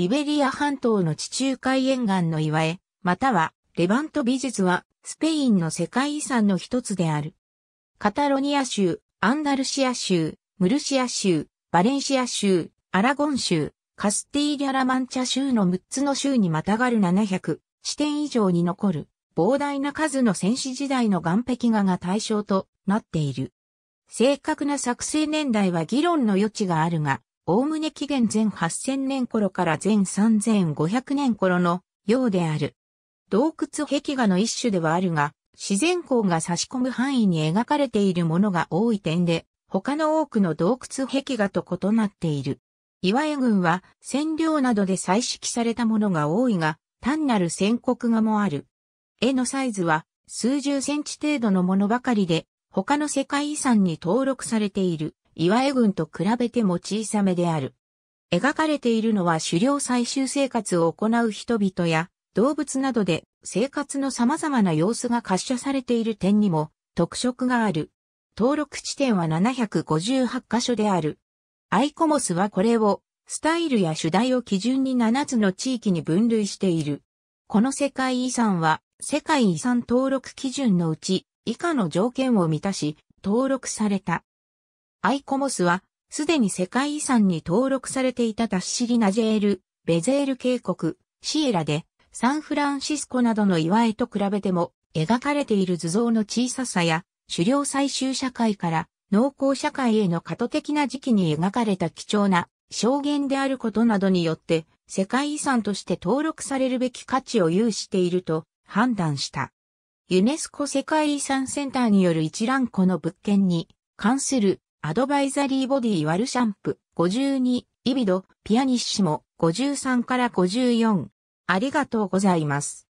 イベリア半島の地中海沿岸の岩絵、またはレバント美術はスペインの世界遺産の一つである。カタロニア州、アンダルシア州、ムルシア州、バレンシア州、アラゴン州、カスティーリャラマンチャ州の6つの州にまたがる700地点以上に残る膨大な数の戦死時代の岩壁画が対象となっている。正確な作成年代は議論の余地があるが、おおむね紀元前8000年頃から前3500年頃のようである。洞窟壁画の一種ではあるが、自然光が差し込む範囲に描かれているものが多い点で、他の多くの洞窟壁画と異なっている。岩江軍は染料などで彩色されたものが多いが、単なる宣告画もある。絵のサイズは数十センチ程度のものばかりで、他の世界遺産に登録されている岩江郡と比べても小さめである。描かれているのは狩猟採集生活を行う人々や動物などで生活の様々な様子が滑車されている点にも特色がある。登録地点は758カ所である。アイコモスはこれをスタイルや主題を基準に7つの地域に分類している。この世界遺産は世界遺産登録基準のうち以下の条件を満たし、登録された。アイコモスは、すでに世界遺産に登録されていたダッシリナジェール、ベゼール渓谷、シエラで、サンフランシスコなどの岩絵と比べても、描かれている図像の小ささや、狩猟採集社会から農耕社会への過渡的な時期に描かれた貴重な証言であることなどによって、世界遺産として登録されるべき価値を有していると判断した。ユネスコ世界遺産センターによる一覧この物件に関するアドバイザリーボディワルシャンプ52イビドピアニッシモ53から54ありがとうございます。